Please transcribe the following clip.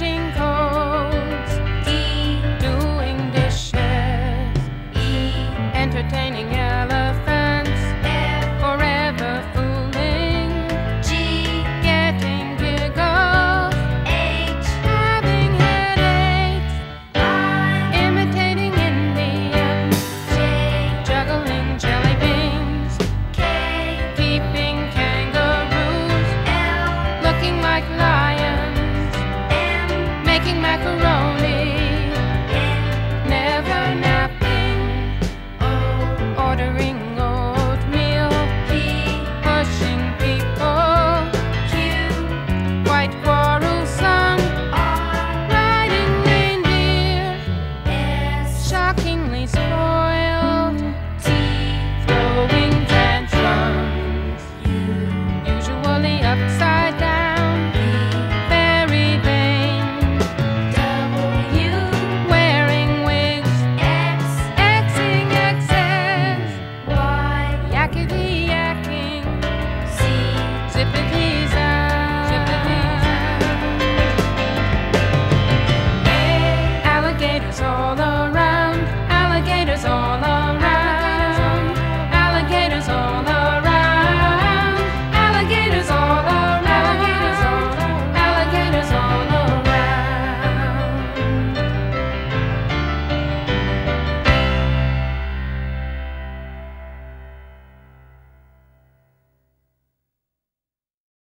watching chaperone.